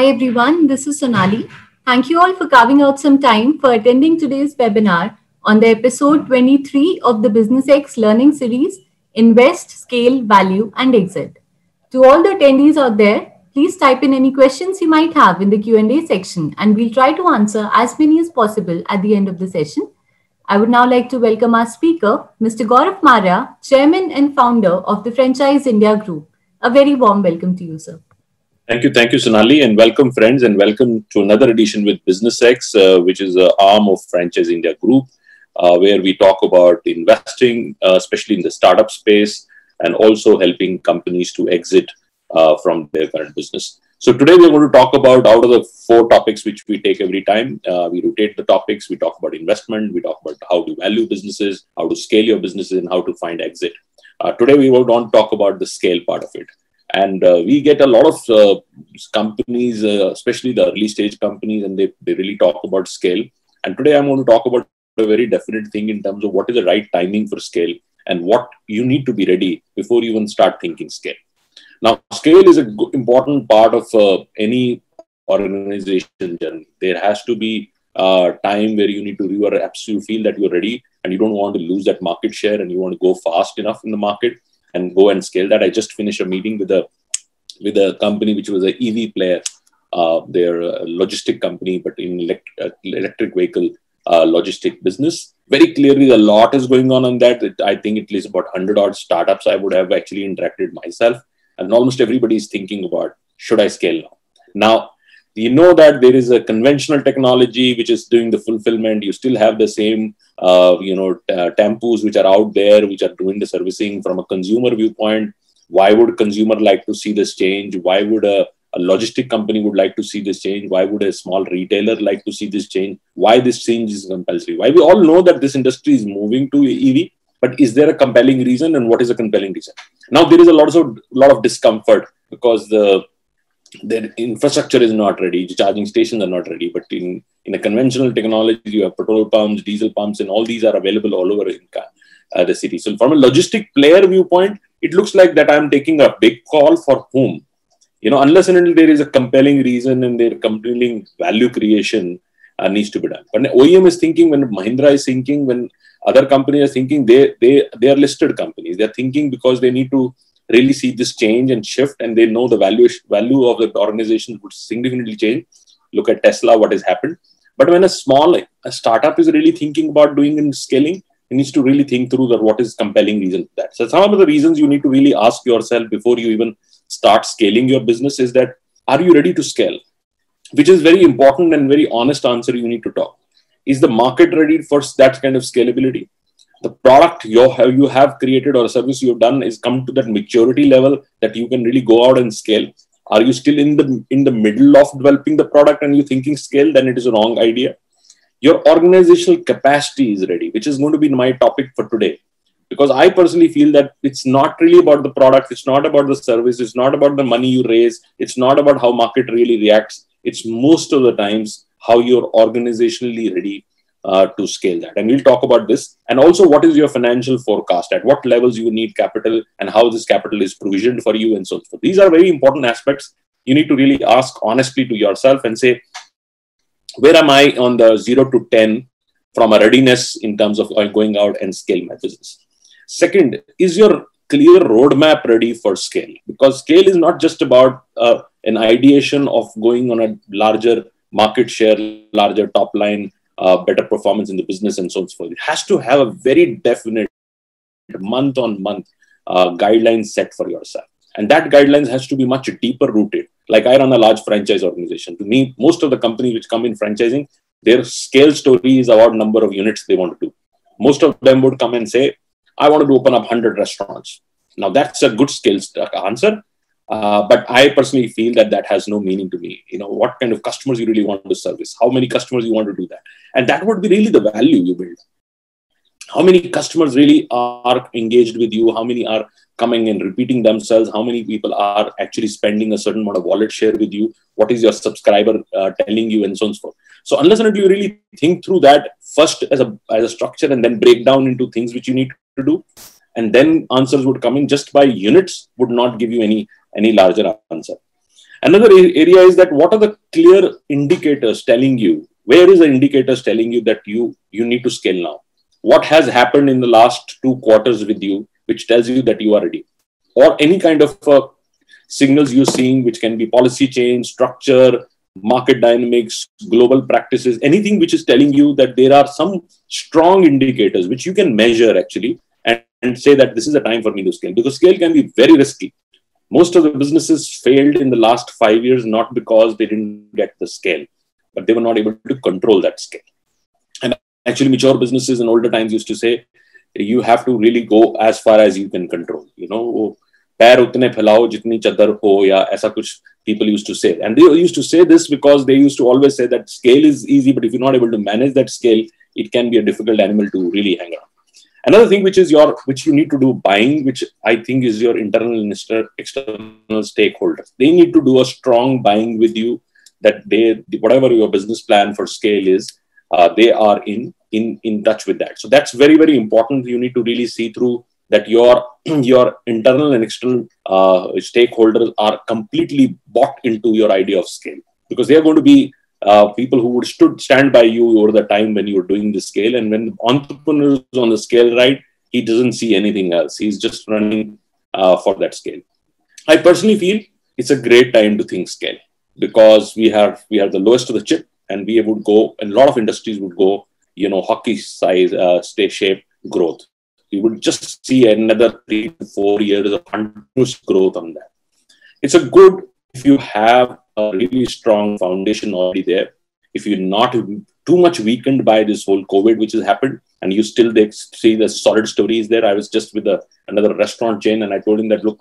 Hi everyone, this is Sonali. Thank you all for carving out some time for attending today's webinar on the episode 23 of the BusinessEx learning series, Invest, Scale, Value and Exit. To all the attendees out there, please type in any questions you might have in the Q&A section and we'll try to answer as many as possible at the end of the session. I would now like to welcome our speaker, Mr. Gaurav Marya, Chairman and Founder of the Franchise India Group. A very warm welcome to you, sir. Thank you, thank you, Sonali, and welcome, friends, and welcome to another edition with BusinessEx, uh, which is an arm of Franchise India Group, uh, where we talk about investing, uh, especially in the startup space, and also helping companies to exit uh, from their current business. So today we're going to talk about out of the four topics which we take every time. Uh, we rotate the topics. We talk about investment. We talk about how to value businesses, how to scale your businesses, and how to find exit. Uh, today we will to talk about the scale part of it. And uh, we get a lot of uh, companies, uh, especially the early stage companies, and they, they really talk about scale. And today I'm going to talk about a very definite thing in terms of what is the right timing for scale and what you need to be ready before you even start thinking scale. Now, scale is an important part of uh, any organization journey. There has to be a time where you need to you are absolutely feel that you're ready and you don't want to lose that market share and you want to go fast enough in the market and go and scale that. I just finished a meeting with a with a company which was an EV player. Uh, they're a logistic company, but in elect- uh, electric vehicle uh, logistic business. Very clearly, a lot is going on on that. It, I think at least about 100 odd startups I would have actually interacted myself. And almost everybody is thinking about should I scale now? Now, you know that there is a conventional technology which is doing the fulfillment. You still have the same, uh, you know, uh, tempos which are out there, which are doing the servicing from a consumer viewpoint. Why would consumer like to see this change? Why would a, a logistic company would like to see this change? Why would a small retailer like to see this change? Why this change is compulsory? Why we all know that this industry is moving to EV, but is there a compelling reason, and what is a compelling reason? Now there is a lot of lot of discomfort because the their infrastructure is not ready, the charging stations are not ready. But in, in a conventional technology, you have petrol pumps, diesel pumps, and all these are available all over in uh, the city. So from a logistic player viewpoint, it looks like that I'm taking a big call for whom? You know, unless and until there is a compelling reason and their compelling value creation uh, needs to be done. But OEM is thinking, when Mahindra is thinking, when other companies are thinking, they they they are listed companies. They're thinking because they need to really see this change and shift and they know the value value of the organization would significantly change. Look at tesla what has happened. But when a small a startup is really thinking about doing and scaling it needs to really think through that what is compelling reason for that. So some of the reasons you need to really ask yourself before you even start scaling your business is that are you ready to scale? Which is very important and very honest answer you need to talk. Is the market ready for that kind of scalability the product you have, you have created or a service you've done is come to that maturity level that you can really go out and scale. Are you still in the in the middle of developing the product and you thinking scale then it is a wrong idea. Your organizational capacity is ready which is going to be my topic for today. Because i personally feel that it's not really about the product it's not about the service it's not about the money you raise it's not about how market really reacts. It's most of the times how you're organizationally ready uh, to scale that. And we'll talk about this. And also, what is your financial forecast? At what levels you need capital and how this capital is provisioned for you and so forth. These are very important aspects. You need to really ask honestly to yourself and say, where am I on the zero to 10 from a readiness in terms of going out and scale my business? Second, is your clear roadmap ready for scale? Because scale is not just about uh, an ideation of going on a larger market share, larger top line, uh, better performance in the business and so on and so forth. It has to have a very definite month on month uh, guidelines set for yourself. And that guidelines has to be much deeper rooted. Like I run a large franchise organization. To me, most of the companies which come in franchising, their scale story is about number of units they want to do. Most of them would come and say, I want to open up 100 restaurants. Now that's a good scale answer. Uh, but I personally feel that that has no meaning to me. You know, what kind of customers you really want to service, how many customers you want to do that, and that would be really the value you build. How many customers really are engaged with you? How many are coming and repeating themselves? How many people are actually spending a certain amount of wallet share with you? What is your subscriber uh, telling you, and so on and so forth. So unless and until you really think through that first as a as a structure, and then break down into things which you need to do, and then answers would come in just by units would not give you any any larger answer. Another area is that what are the clear indicators telling you? Where is the indicators telling you that you you need to scale now? What has happened in the last two quarters with you, which tells you that you are ready, or any kind of uh, signals you're seeing, which can be policy change, structure, market dynamics, global practices, anything which is telling you that there are some strong indicators which you can measure actually and, and say that this is a time for me to scale because scale can be very risky most of the businesses failed in the last five years not because they didn't get the scale, but they were not able to control that scale. And actually, mature businesses in older times used to say, you have to really go as far as you can control. You know, पैर उतने फैलाओ जितनी चदर हो या ऐसा कुछ people used to say and they used to say this because they used to always say that scale is easy but if you're not able to manage that scale it can be a difficult animal to really hang around Another thing which is your which you need to do buying, which I think is your internal and external stakeholders. They need to do a strong buying with you that they whatever your business plan for scale is, uh, they are in in in touch with that. So that's very very important. You need to really see through that your your internal and external uh, stakeholders are completely bought into your idea of scale because they are going to be uh, people who would stood stand by you over the time when you were doing the scale. And when the entrepreneur is on the scale right, he doesn't see anything else. He's just running uh, for that scale. I personally feel it's a great time to think scale because we have we have the lowest of the chip, and we would go. And a lot of industries would go, you know, hockey size, uh, stay shape growth. You would just see another three to four years of continuous growth on that. It's a good if you have a really strong foundation already there. If you're not too much weakened by this whole COVID, which has happened, and you still see the solid stories there. I was just with a, another restaurant chain, and I told him that look,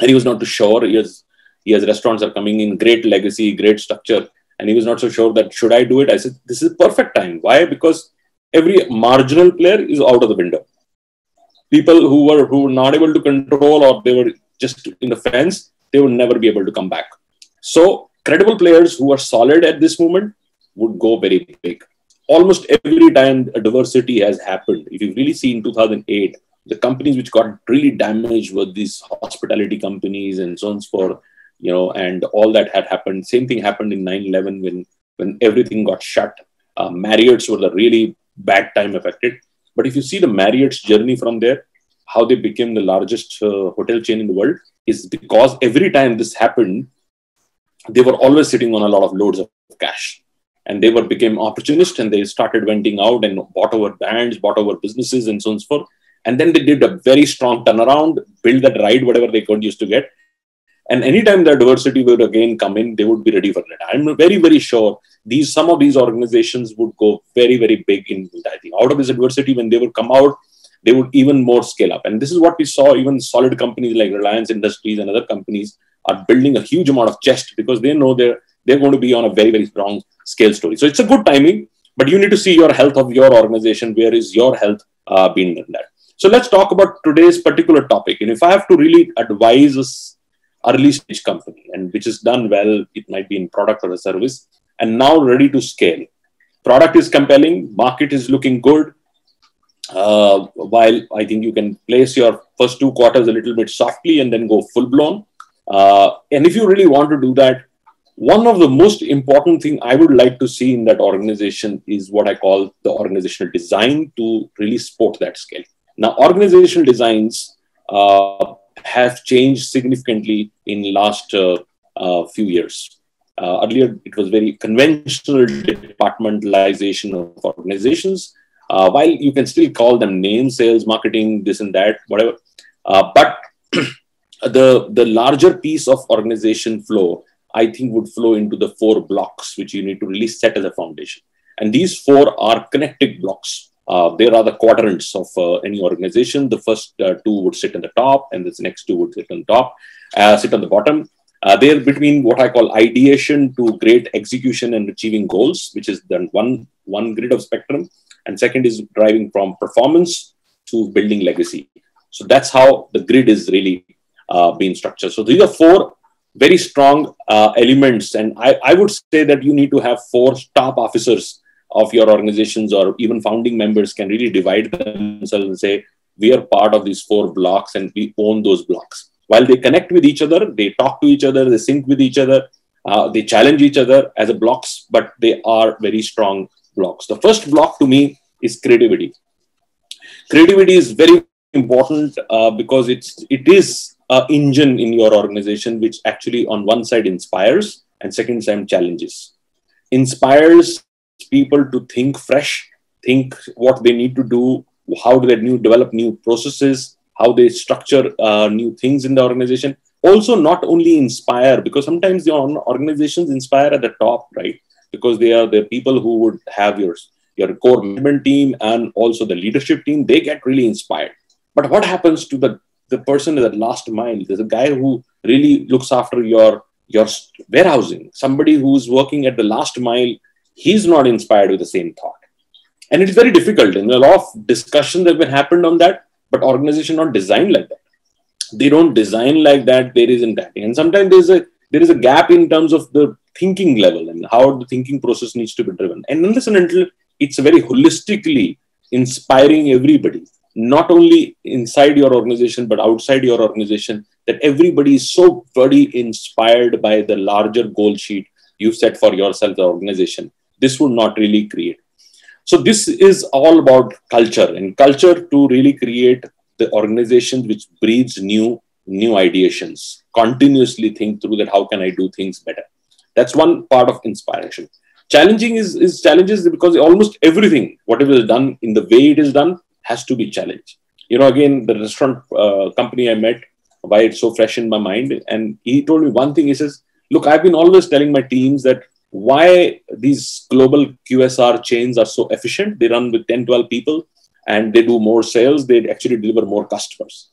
and he was not too sure. He has he has restaurants are coming in great legacy, great structure, and he was not so sure that should I do it. I said this is perfect time. Why? Because every marginal player is out of the window. People who were who were not able to control or they were just in the fence, they would never be able to come back. So credible players who are solid at this moment would go very big. Almost every time a diversity has happened, if you really see in 2008, the companies which got really damaged were these hospitality companies and so on for you know, and all that had happened. Same thing happened in 9/11 when when everything got shut. Uh, Marriott's were the really bad time affected. But if you see the Marriott's journey from there, how they became the largest uh, hotel chain in the world is because every time this happened, they were always sitting on a lot of loads of cash. And they were became opportunists and they started venting out and bought over brands bought over businesses and so on and so forth. And then they did a very strong turnaround build that ride whatever they could used to get. And anytime the adversity would again come in they would be ready for that. I'm very very sure these some of these organizations would go very very big in i think out of this adversity when they would come out they would even more scale up. And this is what we saw even solid companies like reliance industries and other companies are building a huge amount of chest because they know they're they're going to be on a very very strong scale story. So it's a good timing, but you need to see your health of your organization. Where is your health uh, being done that? So let's talk about today's particular topic. And if I have to really advise a early stage company and which is done well, it might be in product or a service, and now ready to scale. Product is compelling, market is looking good. Uh, while I think you can place your first two quarters a little bit softly and then go full blown uh, and if you really want to do that, one of the most important thing I would like to see in that organization is what I call the organizational design to really support that scale. Now, organizational designs uh, have changed significantly in last uh, uh, few years. Uh, earlier, it was very conventional departmentalization of organizations. Uh, while you can still call them name sales, marketing, this and that, whatever, uh, but the the larger piece of organization flow i think would flow into the four blocks which you need to really set as a foundation. And these four are connected blocks. Uh, there are the quadrants of uh, any organization. The first uh, two would sit on the top and the next two would sit on top uh, sit on the bottom. Uh, they're between what i call ideation to great execution and achieving goals which is then one one grid of spectrum. And second is driving from performance to building legacy. So that's how the grid is really uh, being structured. So these are four very strong uh, elements. And I, I would say that you need to have four top officers of your organizations or even founding members can really divide themselves and say, we are part of these four blocks and we own those blocks. while they connect with each other, they talk to each other, they sync with each other, uh, they challenge each other as a blocks, but they are very strong blocks. The first block to me is creativity. Creativity is very important uh, because it's it is an engine in your organization which actually on one side inspires and second side challenges. Inspires people to think fresh, think what they need to do, how do they new develop new processes, how they structure uh, new things in the organization. Also, not only inspire because sometimes the organizations inspire at the top, right? Because they are the people who would have your your core management team and also the leadership team. They get really inspired. But what happens to the the person at the last mile? There's a guy who really looks after your your warehousing. Somebody who's working at the last mile. He's not inspired with the same thought and it's very difficult and a lot of discussions have been happened on that but organization not designed like that they don't design like that there isn't that and sometimes there's a there is a gap in terms of the thinking level and how the thinking process needs to be driven and unless and until it's very holistically inspiring everybody not only inside your organization but outside your organization that everybody is so very inspired by the larger goal sheet you've set for yourself the organization this would not really create so this is all about culture and culture to really create the organization which breeds new new ideations. Continuously think through that how can I do things better. That's one part of inspiration. Challenging is, is challenges because almost everything, whatever is done in the way it is done, has to be challenged. You know, again, the restaurant uh, company I met, why it's so fresh in my mind, and he told me one thing. He says, "Look, I've been always telling my teams that why these global QSR chains are so efficient. They run with 10, 12 people and they do more sales. They actually deliver more customers.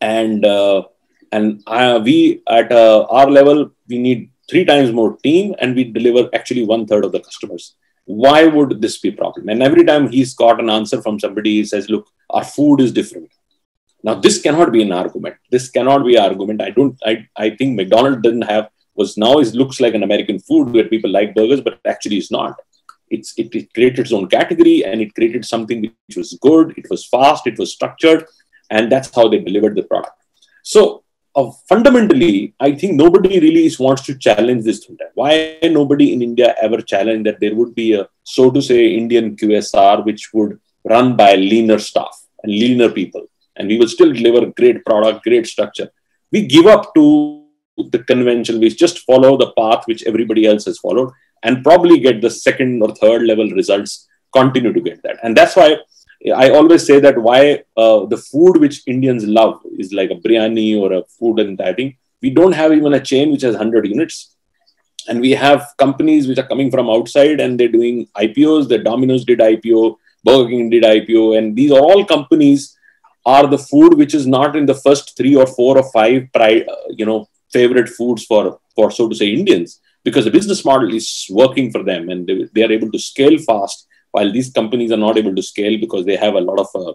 And uh, and uh, we at uh, our level, we need three times more team and we deliver actually one third of the customers. Why would this be a problem? And every time he's got an answer from somebody, he says, look, our food is different. Now, this cannot be an argument. This cannot be an argument. I don't, I, I think McDonald's didn't have was now it looks like an American food where people like burgers, but actually it's not. It's, it, it created its own category and it created something which was good, it was fast, it was structured, and that's how they delivered the product. So uh, fundamentally, I think nobody really wants to challenge this. Why nobody in India ever challenged that there would be a, so to say, Indian QSR which would run by leaner staff and leaner people, and we will still deliver great product, great structure. We give up to the convention, we just follow the path which everybody else has followed and probably get the second or third level results, continue to get that. And that's why I always say that why uh, the food which Indians love is like a biryani or a food and that thing. We don't have even a chain which has 100 units. And we have companies which are coming from outside and they're doing IPOs. The Domino's did IPO, Burger King did IPO. And these are all companies are the food which is not in the first three or four or five, pri- uh, you know, favorite foods for, for so to say, Indians because the business model is working for them and they, they are able to scale fast while these companies are not able to scale because they have a lot of uh,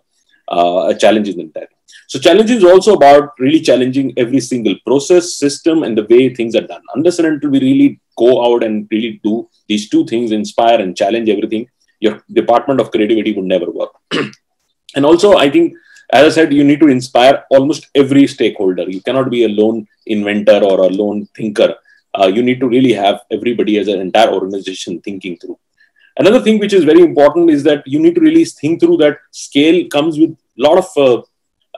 uh, challenges in that. So challenging is also about really challenging every single process, system, and the way things are done. Unless and until we really go out and really do these two things, inspire and challenge everything, your department of creativity would never work. and also, I think as I said, you need to inspire almost every stakeholder. You cannot be a lone inventor or a lone thinker. Uh, you need to really have everybody as an entire organization thinking through. Another thing which is very important is that you need to really think through that scale comes with a lot of uh,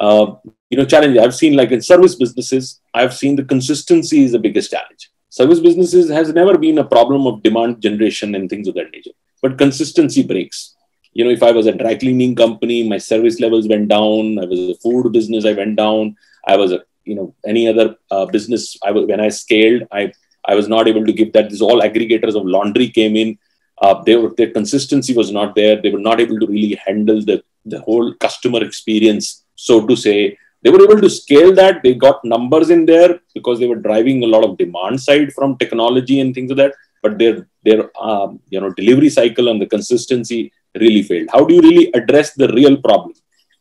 uh, you know challenge. I've seen like in service businesses, I've seen the consistency is the biggest challenge. Service businesses has never been a problem of demand generation and things of that nature, but consistency breaks you know, if I was a dry cleaning company, my service levels went down. I was a food business, I went down. I was a, you know, any other uh, business. I was when I scaled, I I was not able to give that. This all aggregators of laundry came in. Uh, they were, their consistency was not there. They were not able to really handle the the whole customer experience, so to say. They were able to scale that. They got numbers in there because they were driving a lot of demand side from technology and things like that. But their their um, you know delivery cycle and the consistency really failed? How do you really address the real problem?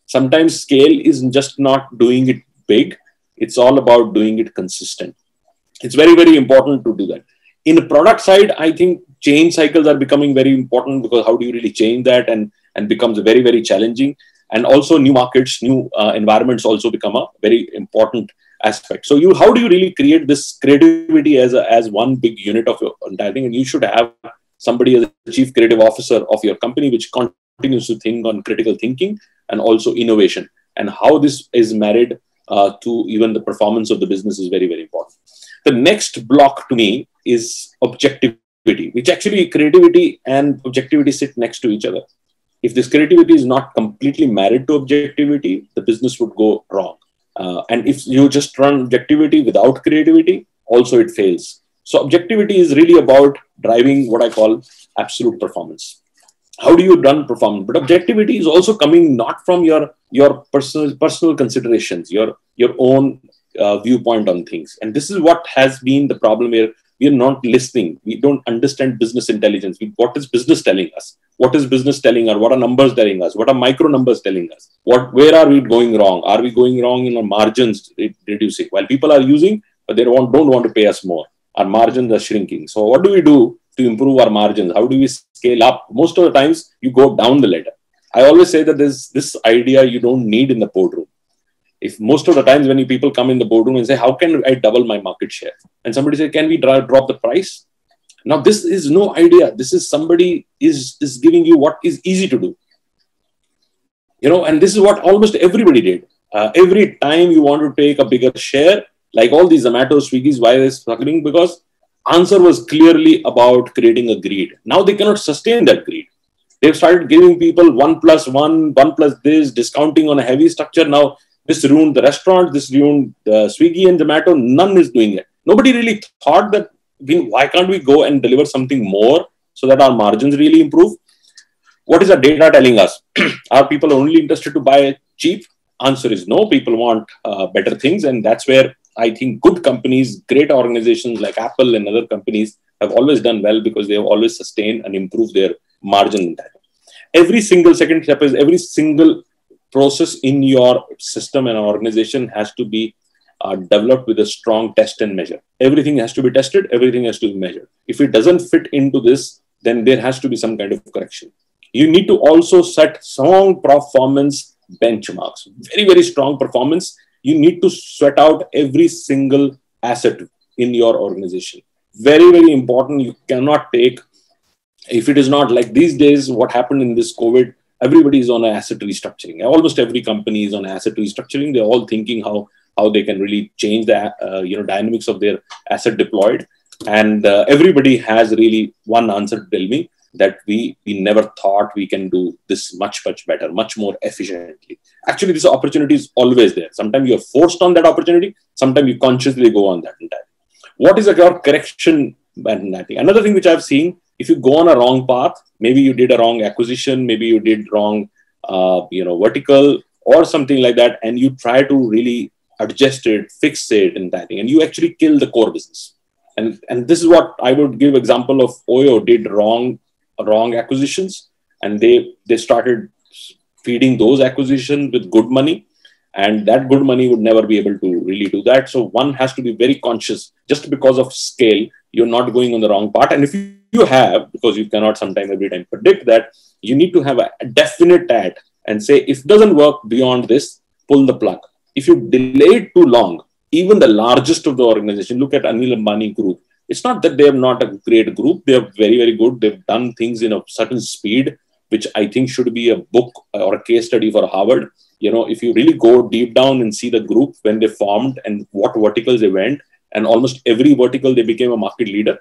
Sometimes scale is just not doing it big, it's all about doing it consistent. It's very, very important to do that. In the product side, I think change cycles are becoming very important because how do you really change that and, and becomes very, very challenging. And also new markets, new uh, environments also become a very important aspect. So you, how do you really create this creativity as a, as one big unit of your entire thing? And you should have somebody as chief creative officer of your company, which continues to think on critical thinking and also innovation. And how this is married uh, to even the performance of the business is very, very important. The next block to me is objectivity, which actually creativity and objectivity sit next to each other. If this creativity is not completely married to objectivity, the business would go wrong. Uh, and if you just run objectivity without creativity, also it fails. So objectivity is really about driving what I call absolute performance. How do you run performance? But objectivity is also coming not from your your personal personal considerations, your your own uh, viewpoint on things. And this is what has been the problem here. We are not listening. We don't understand business intelligence. We, what is business telling us? What is business telling us? What are numbers telling us? What are micro numbers telling us? What, where are we going wrong? Are we going wrong in our margins reducing? While people are using, but they don't, don't want to pay us more. Our margins are shrinking. So what do we do to improve our margins? How do we scale up? Most of the times you go down the ladder. I always say that there's this idea you don't need in the boardroom if most of the times when people come in the boardroom and say, how can I double my market share? And somebody say, can we drop the price? Now, this is no idea. This is somebody is, is giving you what is easy to do. You know, and this is what almost everybody did. Uh, every time you want to take a bigger share, like all these Zomato, Swiggy's, why they're struggling? Because answer was clearly about creating a greed. Now they cannot sustain that greed. They've started giving people one plus one, one plus this, discounting on a heavy structure. Now this ruined the restaurant. This ruined uh, Swiggy and Zomato. None is doing it. Nobody really thought that. why can't we go and deliver something more so that our margins really improve? What is the data telling us? Are people only interested to buy cheap? Answer is no. People want uh, better things, and that's where I think good companies, great organizations like Apple and other companies have always done well because they have always sustained and improved their margin. Every single second step is every single process in your system and organization has to be uh, developed with a strong test and measure. Everything has to be tested, everything has to be measured. If it doesn't fit into this, then there has to be some kind of correction. You need to also set strong performance benchmarks, very, very strong performance. You need to sweat out every single asset in your organization. Very, very important. You cannot take, if it is not like these days, what happened in this COVID everybody is on asset restructuring. Almost every company is on asset restructuring. They're all thinking how how they can really change the uh, you know dynamics of their asset deployed. And uh, everybody has really one answer to tell me that we we never thought we can do this much much better, much more efficiently. Actually, this opportunity is always there. Sometimes you're forced on that opportunity. Sometimes you consciously go on that. What is your correction? Another thing which I've seen if you go on a wrong path maybe you did a wrong acquisition maybe you did wrong uh, you know vertical or something like that and you try to really adjust it fix it and that thing and you actually kill the core business. And and this is what i would give example of oyo did wrong wrong acquisitions and they they started feeding those acquisitions with good money and that good money would never be able to really do that. So one has to be very conscious just because of scale you're not going on the wrong path and if you have, because you cannot sometime every time predict that, you need to have a definite at and say, if it doesn't work beyond this, pull the plug. If you delay it too long, even the largest of the organization, look at Anil Ambani Group. It's not that they are not a great group. They are very, very good. They've done things in a certain speed, which I think should be a book or a case study for Harvard. You know, if you really go deep down and see the group when they formed and what verticals they went, and almost every vertical they became a market leader.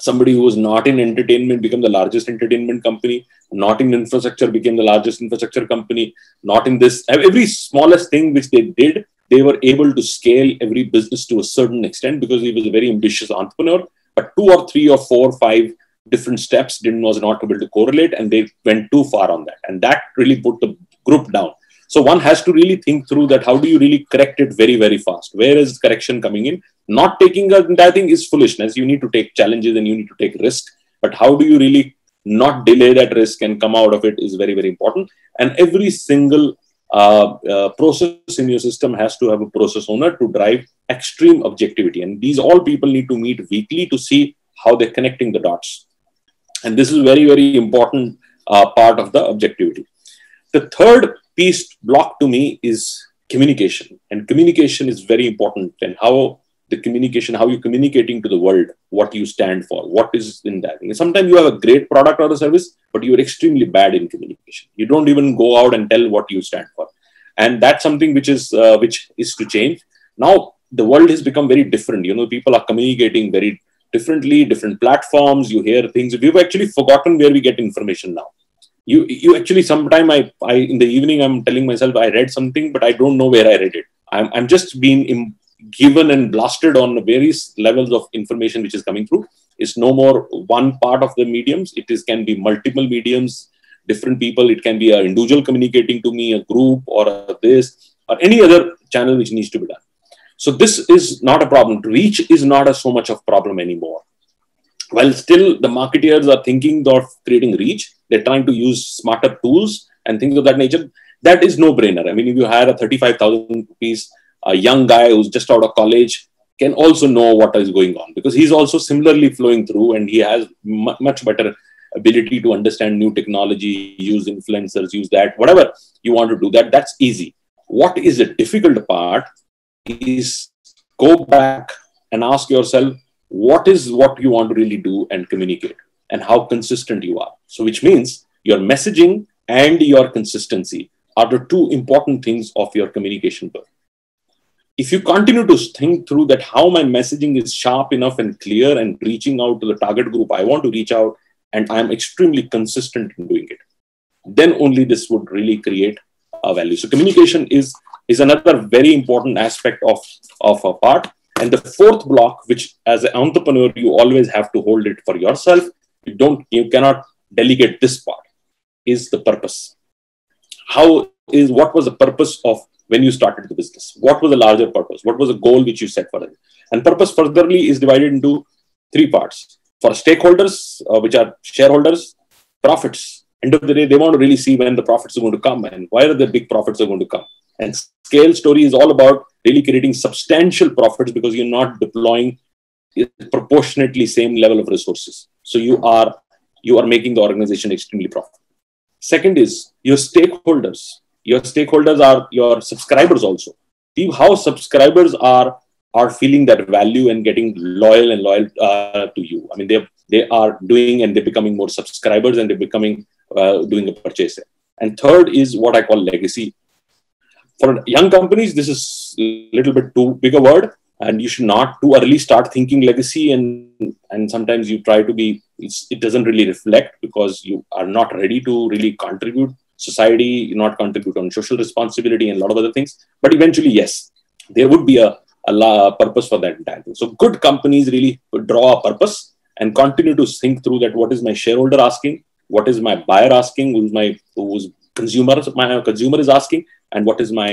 Somebody who was not in entertainment became the largest entertainment company. Not in infrastructure became the largest infrastructure company. Not in this every smallest thing which they did they were able to scale every business to a certain extent because he was a very ambitious entrepreneur. But two or three or four or five different steps didn't was not able to correlate and they went too far on that. And that really put the group down. So one has to really think through that how do you really correct it very, very fast? Where is correction coming in? Not taking a entire thing is foolishness. You need to take challenges and you need to take risk. But how do you really not delay that risk and come out of it is very, very important. And every single uh, uh, process in your system has to have a process owner to drive extreme objectivity. And these all people need to meet weekly to see how they're connecting the dots. And this is very, very important uh, part of the objectivity. The third piece block to me is communication. And communication is very important. And how the communication, how you're communicating to the world, what you stand for, what is in that. And sometimes you have a great product or a service, but you're extremely bad in communication. You don't even go out and tell what you stand for. And that's something which is uh, which is to change. Now the world has become very different. You know, people are communicating very differently, different platforms. You hear things. We've actually forgotten where we get information now you you actually sometime I, I in the evening i'm telling myself i read something but i don't know where i read it i'm, I'm just being Im- given and blasted on various levels of information which is coming through it's no more one part of the mediums. It is can be multiple mediums different people. It can be an individual communicating to me a group or a this or any other channel which needs to be done. So this is not a problem. Reach is not a, so much of problem anymore. While still the marketeers are thinking of creating reach they're trying to use smarter tools and things of that nature that is no brainer i mean if you hire a 35000 rupees a young guy who's just out of college can also know what is going on because he's also similarly flowing through and he has much better ability to understand new technology use influencers use that whatever you want to do that that's easy what is the difficult part is go back and ask yourself what is what you want to really do and communicate and how consistent you are. So, which means your messaging and your consistency are the two important things of your communication. If you continue to think through that, how my messaging is sharp enough and clear and reaching out to the target group I want to reach out, and I'm extremely consistent in doing it, then only this would really create a value. So, communication is is another very important aspect of, of a part. And the fourth block, which as an entrepreneur, you always have to hold it for yourself, you don't you cannot delegate this part is the purpose how is what was the purpose of when you started the business? What was the larger purpose? What was the goal which you set for it? And purpose furtherly is divided into three parts. For stakeholders uh, which are shareholders profits. End of the day they want to really see when the profits are going to come and where the big profits are going to come. And scale story is all about really creating substantial profits because you're not deploying proportionately same level of resources. So you are you are making the organization extremely profitable. Second is your stakeholders. Your stakeholders are your subscribers also. See how subscribers are are feeling that value and getting loyal and loyal uh, to you. I mean, they they are doing and they're becoming more subscribers and they're becoming uh, doing a purchase. And third is what I call legacy. For young companies, this is a little bit too big a word, and you should not too early start thinking legacy and and sometimes you try to be it doesn't really reflect because you are not ready to really contribute society not contribute on social responsibility and a lot of other things but eventually yes there would be a, a, purpose for that entire thing so good companies really draw a purpose and continue to think through that what is my shareholder asking what is my buyer asking who's my who's consumer my consumer is asking and what is my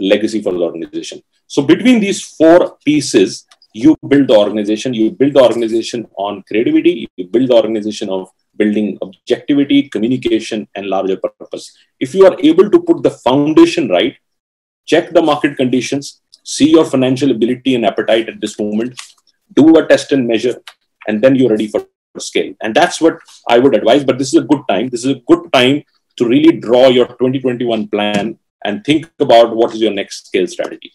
legacy for the organization. So between these four pieces, you build the organization. You build the organization on creativity. You build the organization of building objectivity, communication, and larger purpose. If you are able to put the foundation right, check the market conditions, see your financial ability and appetite at this moment, do a test and measure, and then you're ready for scale. And that's what I would advise. But this is a good time. This is a good time to really draw your 2021 plan and think about what is your next scale strategy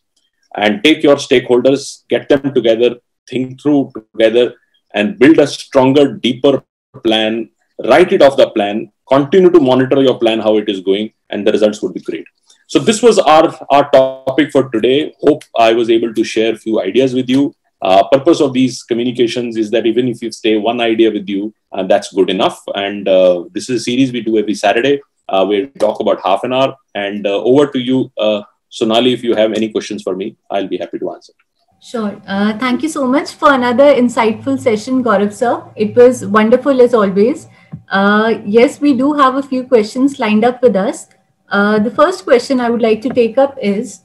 and take your stakeholders get them together think through together and build a stronger deeper plan write it off the plan continue to monitor your plan how it is going and the results would be great so this was our our topic for today hope i was able to share a few ideas with you uh, purpose of these communications is that even if you stay one idea with you uh, that's good enough and uh, this is a series we do every saturday uh, we'll talk about half an hour. And uh, over to you, uh, Sonali, if you have any questions for me, I'll be happy to answer. Sure. Uh, thank you so much for another insightful session, Gaurav sir. It was wonderful as always. Uh, yes, we do have a few questions lined up with us. Uh, the first question I would like to take up is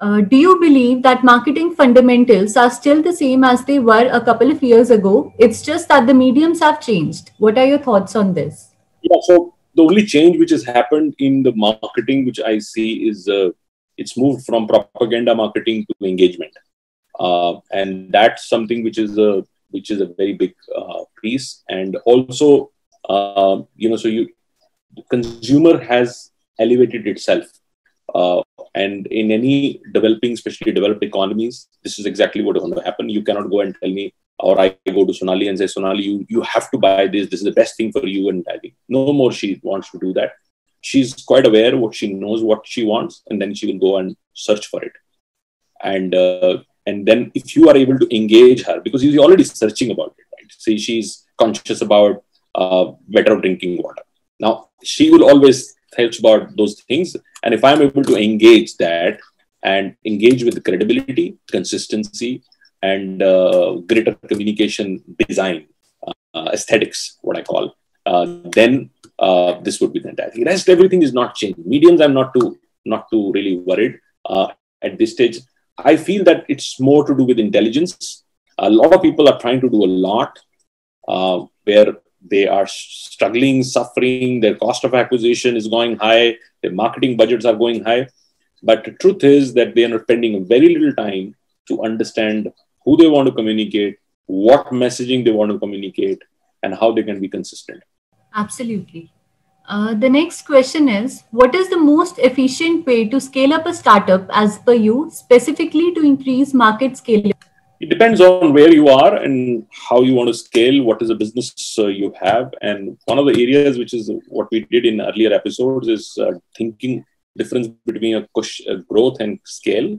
uh, Do you believe that marketing fundamentals are still the same as they were a couple of years ago? It's just that the mediums have changed. What are your thoughts on this? Yeah, so the only change which has happened in the marketing which i see is uh, it's moved from propaganda marketing to engagement uh, and that's something which is a which is a very big piece and also uh, you know so you the consumer has elevated itself uh, and in any developing, especially developed economies, this is exactly what is going to happen. You cannot go and tell me, or I go to Sonali and say, Sonali, you, you have to buy this. This is the best thing for you. And think no more she wants to do that. She's quite aware what she knows what she wants, and then she will go and search for it. And uh, and then if you are able to engage her, because you're already searching about it, right? See, she's conscious about uh, better drinking water. Now she will always search about those things, and if I'm able to engage that and engage with credibility, consistency, and uh, greater communication design uh, aesthetics, what I call, uh, then uh, this would be the entire thing. Rest everything is not changed. Mediums, I'm not too not too really worried uh, at this stage. I feel that it's more to do with intelligence. A lot of people are trying to do a lot uh, where they are struggling, suffering, their cost of acquisition is going high, their marketing budgets are going high. But the truth is that they are spending very little time to understand who they want to communicate, what messaging they want to communicate, and how they can be consistent. Absolutely. Uh, the next question is What is the most efficient way to scale up a startup as per you, specifically to increase market scale? It depends on where you are and how you want to scale, what is the business uh, you have. And one of the areas, which is what we did in earlier episodes, is uh, thinking difference between a, a growth and scale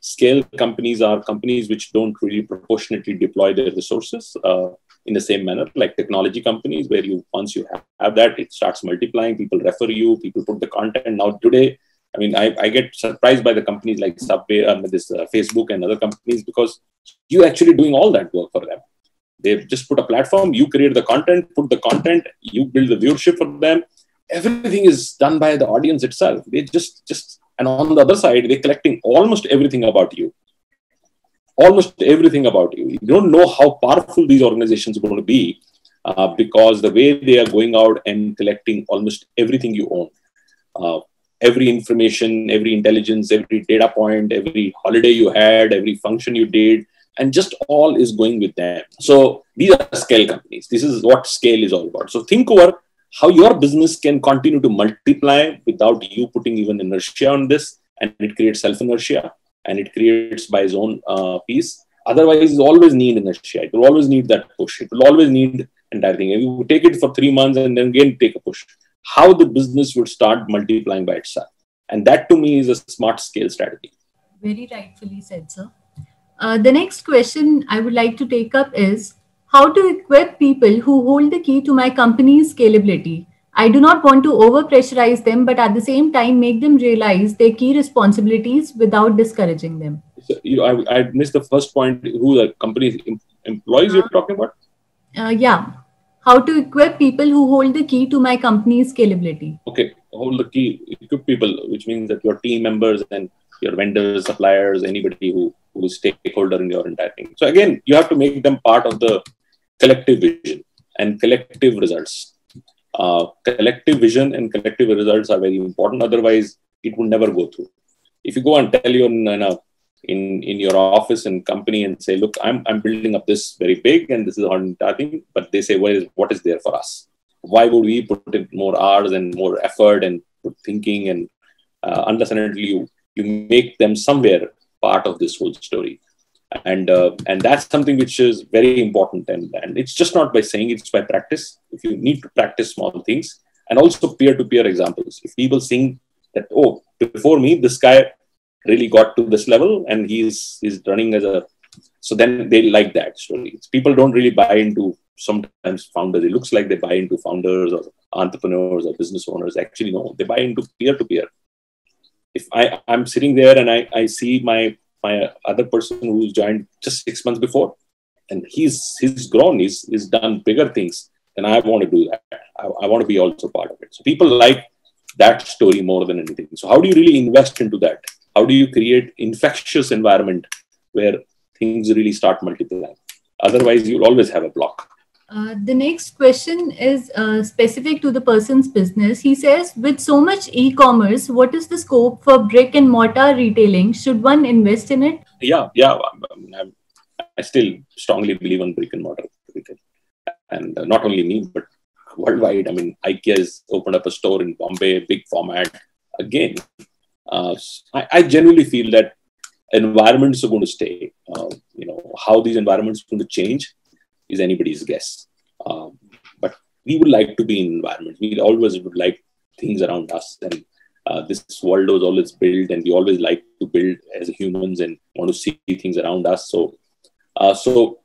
scale companies are companies which don't really proportionately deploy their resources uh, in the same manner like technology companies where you once you have, have, that it starts multiplying people refer you people put the content now today i mean i, I get surprised by the companies like subway um, this uh, facebook and other companies because you are actually doing all that work for them they've just put a platform you create the content put the content you build the viewership for them everything is done by the audience itself they just just and on the other side, they're collecting almost everything about you. Almost everything about you. You don't know how powerful these organizations are going to be uh, because the way they are going out and collecting almost everything you own. Uh, every information, every intelligence, every data point, every holiday you had, every function you did, and just all is going with them. So these are scale companies. This is what scale is all about. So think over how your business can continue to multiply without you putting even inertia on this and it creates self inertia and it creates by its own uh, piece otherwise you always need inertia it will always need that push it will always need entire thing you take it for three months and then again take a push how the business would start multiplying by itself and that to me is a smart scale strategy very rightfully said sir uh, the next question i would like to take up is how to equip people who hold the key to my company's scalability. I do not want to overpressurize them, but at the same time, make them realize their key responsibilities without discouraging them. So, you, I, I missed the first point who the company's employees you're talking about? Uh, yeah. How to equip people who hold the key to my company's scalability. Okay. Hold the key, equip people, which means that your team members and your vendors, suppliers, anybody who, who's stakeholder in your entire thing. So again, you have to make them part of the collective vision and collective results. Uh, collective vision and collective results are very important. Otherwise, it would never go through. If you go and tell your in, in, in your office and company and say, look, I'm, I'm building up this very big and this is our entire thing, but they say, what is, what is there for us? Why would we put in more hours and more effort and put thinking and uh, unless and until you, you make them somewhere part of this whole story? And uh, and that's something which is very important. And and it's just not by saying it's by practice. If you need to practice small things and also peer to peer examples. If people think that oh before me this guy really got to this level and he's he's running as a so then they like that story people don't really buy into sometimes founders it looks like they buy into founders or entrepreneurs or business owners actually no they buy into peer to peer if i i'm sitting there and i i see my my other person who's joined just six months before, and he's he's grown, he's he's done bigger things, and I want to do that. I, I want to be also part of it. So people like that story more than anything. So how do you really invest into that? How do you create infectious environment where things really start multiplying? Otherwise, you'll always have a block. Uh, the next question is uh, specific to the person's business. He says, with so much e-commerce, what is the scope for brick and mortar retailing? Should one invest in it? Yeah, yeah. I, I still strongly believe in brick and mortar retail, and uh, not only me, but worldwide. I mean, IKEA has opened up a store in Bombay, big format. Again, Uh, I, I, genuinely feel that environments are going to stay. Uh, you know how these environments are going to change is anybody's guess. Um, but we would like to be in environments. We always would like things around us, and uh, this world was always built, and we always like to build as humans and want to see things around us. So, uh, so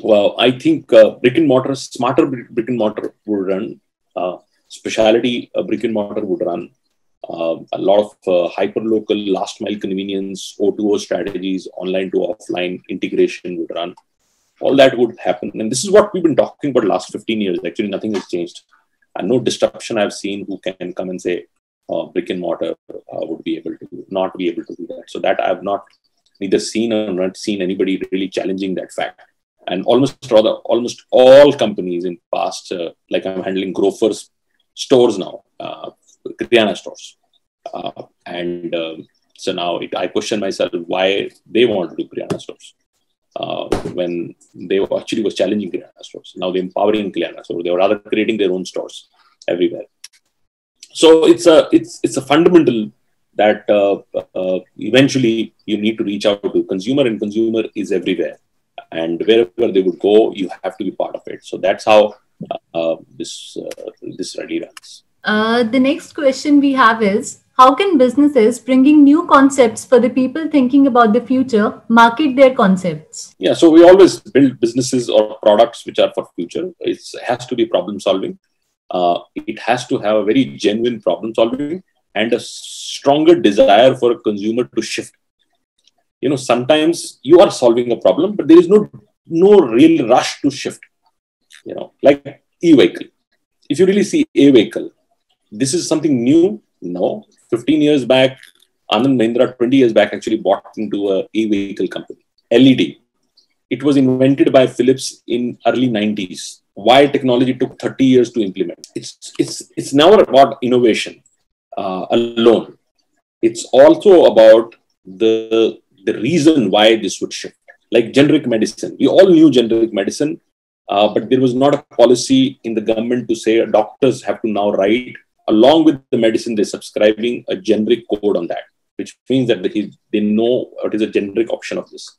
well, I think uh, brick and mortar, smarter brick and mortar would run. Uh, specialty brick and mortar would run. Uh, a lot of uh, hyper local, last mile convenience, O2O strategies, online to offline integration would run. All that would happen, and this is what we've been talking about last 15 years. Actually, nothing has changed, and no disruption I've seen who can come and say uh, brick and mortar would be able to not be able to do that. So that I've not neither seen or not seen anybody really challenging that fact and almost rather almost all companies in past uh, like i'm handling grofers stores now uh, Kirana stores uh, and um, so now it, i question myself why they want to do Kirana stores uh, when they were actually was challenging Kirana stores now they're empowering Kirana so they were rather creating their own stores everywhere. So it's a it's it's a fundamental that uh, uh, eventually you need to reach out to consumer and consumer is everywhere. And wherever they would go, you have to be part of it. So that's how uh, this uh, this really runs. Uh, the next question we have is how can businesses bringing new concepts for the people thinking about the future market their concepts? Yeah so we always build businesses or products which are for future. It has to be problem solving. Uh, it has to have a very genuine problem solving and a stronger desire for a consumer to shift. You know sometimes you are solving a problem but there is no no real rush to shift. You know like e-vehicle. If you really see a vehicle this is something new? No. 15 years back anand mahindra 20 years back actually bought into a e-vehicle company led it was invented by philips in early 90s why technology took 30 years to implement? It's it's it's never about innovation uh, alone. It's also about the the reason why this would shift. Like generic medicine, we all knew generic medicine, uh, but there was not a policy in the government to say doctors have to now write along with the medicine they're subscribing a generic code on that, which means that they, they know what is a generic option of this.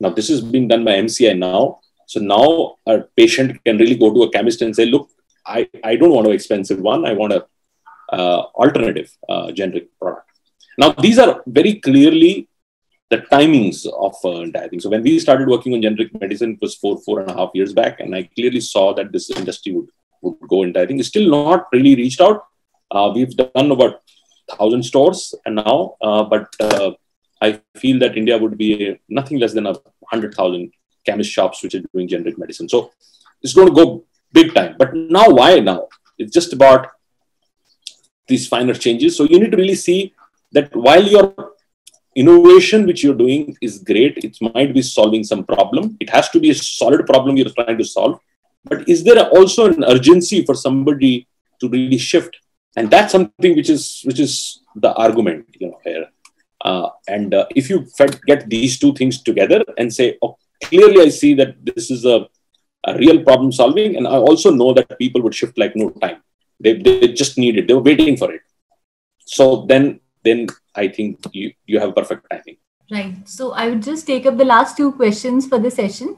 Now, this is being done by MCI now. So now a patient can really go to a chemist and say, look, I, I don't want an expensive one. I want a uh, alternative uh, generic product. Now, these are very clearly the timings of uh. So when we started working on generic medicine, it was four, four and a half years back, and I clearly saw that this industry would, would go into. I think it's still not really reached out. Uh, we've done about thousand stores and now, uh, but uh, I feel that India would be nothing less than a hundred thousand chemist shops which are doing generic medicine. So it's going to go big time. But now, why now? It's just about these finer changes. So you need to really see that while you're innovation which you're doing is great it might be solving some problem it has to be a solid problem you're trying to solve but is there also an urgency for somebody to really shift and that's something which is which is the argument you know here uh, and uh, if you get these two things together and say oh, clearly i see that this is a, a real problem solving and i also know that people would shift like no time they, they just need it they were waiting for it so then then I think you, you have perfect timing. Right. So I would just take up the last two questions for the session.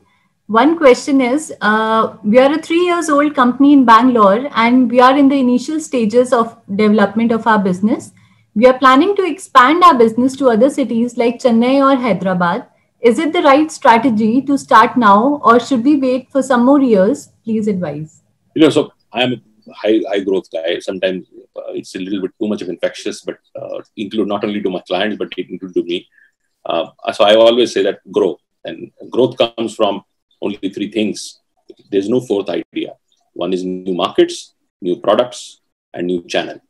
One question is uh, We are a three years old company in Bangalore and we are in the initial stages of development of our business. We are planning to expand our business to other cities like Chennai or Hyderabad. Is it the right strategy to start now or should we wait for some more years? Please advise. You know, so I am high high growth guy. Sometimes uh, it's a little bit too much of infectious, but uh, include not only to my clients but it include to me. Uh, so I always say that grow, and growth comes from only three things. There's no fourth idea. One is new markets, new products, and new channel.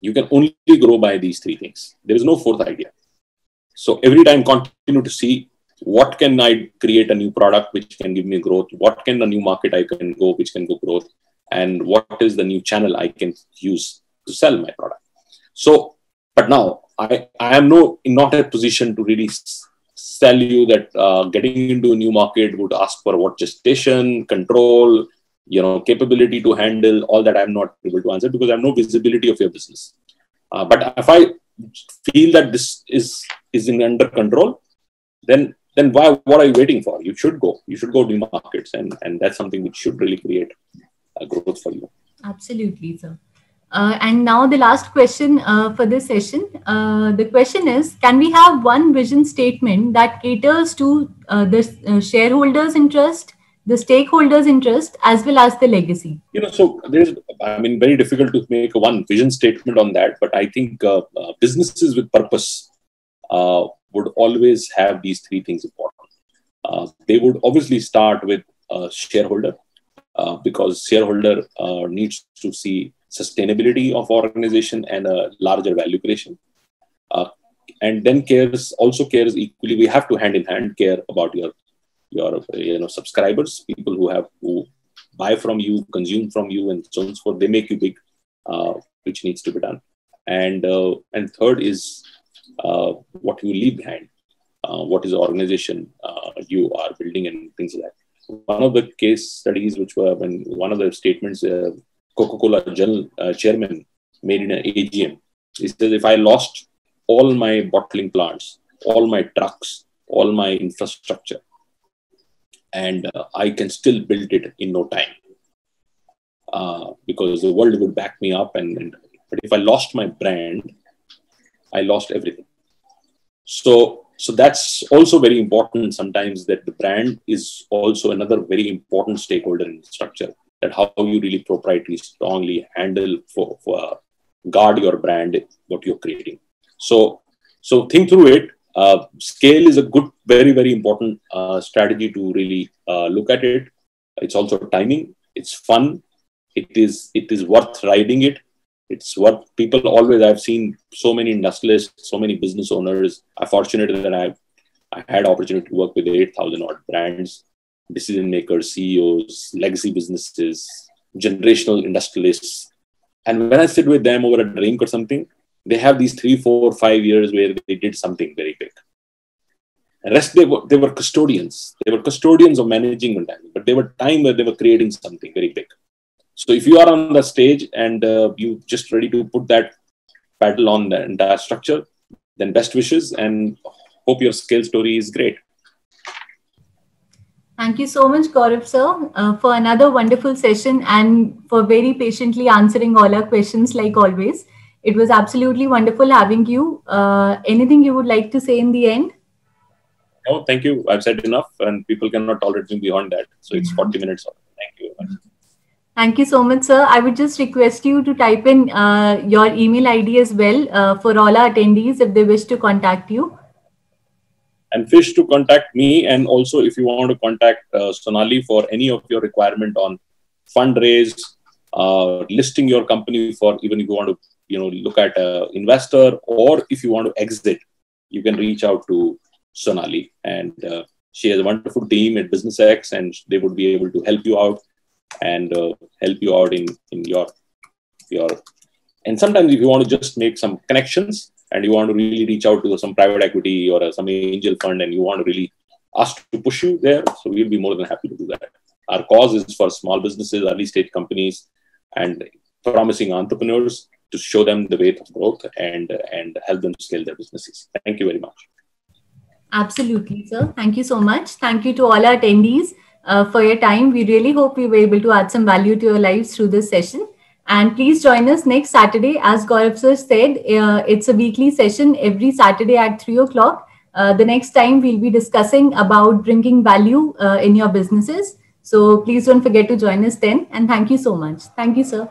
You can only grow by these three things. There is no fourth idea. So every time continue to see what can I create a new product which can give me growth? What can a new market I can go which can go growth? and what is the new channel I can use to sell my product. So, but now I, I am no in not a position to really sell you that uh, getting into a new market would ask for what gestation, control, you know, capability to handle all that. I'm not able to answer because I have no visibility of your business. Uh, but if I feel that this is is in under control, then then why what are you waiting for? You should go. You should go to markets, and and that's something which should really create a growth for you. Absolutely, sir. Uh, and now the last question uh, for this session. Uh, the question is, can we have one vision statement that caters to uh, the uh, shareholders' interest, the stakeholders' interest, as well as the legacy? You know, so there's, I mean, very difficult to make one vision statement on that, but I think uh, businesses with purpose would always have these three things important. they would obviously start with shareholder because shareholder needs to see sustainability of organization and a larger value creation. Uh, and then cares also cares equally. We have to hand in hand care about your your you know subscribers, people who have who buy from you, consume from you, and so on so forth. They make you big, uh, which needs to be done. And uh, and third is uh, what you leave behind. Uh, what is the organization uh, you are building and things like that. One of the case studies, which were when one of the statements Coca-Cola general uh, chairman made in an AGM. He says, if I lost all my bottling plants, all my trucks, all my infrastructure, and uh, I can still build it in no time uh, because the world would back me up. And, and but if I lost my brand, I lost everything. So so that's also very important sometimes that the brand is also another very important stakeholder in the structure that how you really proprietary strongly handle for, for uh, guard your brand what you're creating. So so think through it. Uh, scale is a good very very important uh, strategy to really uh, look at it. It's also timing. It's fun. It is it is worth riding it. It's what people always i've seen so many industrialists so many business owners. I'm fortunate that i've i had opportunity to work with 8000 odd brands decision makers, CEOs, legacy businesses, generational industrialists. And when I sit with them over a drink or something, they have these three, four, five years where they did something very big. And rest they were, they were custodians. They were custodians of managing time, but they were time where they were creating something very big. So if you are on the stage and uh, you just ready to put that paddle on the entire structure, then best wishes and hope your skill story is great. Thank you so much, Gaurav sir, uh, for another wonderful session and for very patiently answering all our questions like always. It was absolutely wonderful having you. Uh, anything you would like to say in the end? No, thank you. I've said enough and people cannot tolerate me beyond that. So it's 40 minutes. Thank you. Thank you so much, sir. I would just request you to type in uh, your email ID as well uh, for all our attendees if they wish to contact you and fish to contact me and also if you want to contact uh, sonali for any of your requirement on fundraise uh, listing your company for even if you want to you know look at an investor or if you want to exit you can reach out to sonali. And uh, she has a wonderful team at BusinessEx and they would be able to help you out and uh, help you out in in your your and sometimes if you want to just make some connections and you want to really reach out to some private equity or some angel fund and you want to really ask to push you there, so we'll be more than happy to do that. Our cause is for small businesses, early stage companies, and promising entrepreneurs to show them the way of growth and and help them scale their businesses. Thank you very much. Absolutely, sir. Thank you so much. Thank you to all our attendees uh, for your time. We really hope we were able to add some value to your lives through this session. And please join us next Saturday. As Gaurav sir said, uh, it's a weekly session every Saturday at 3 o'clock. Uh, the next time we'll be discussing about bringing value uh, in your businesses. So please don't forget to join us then. And thank you so much. Thank you, sir.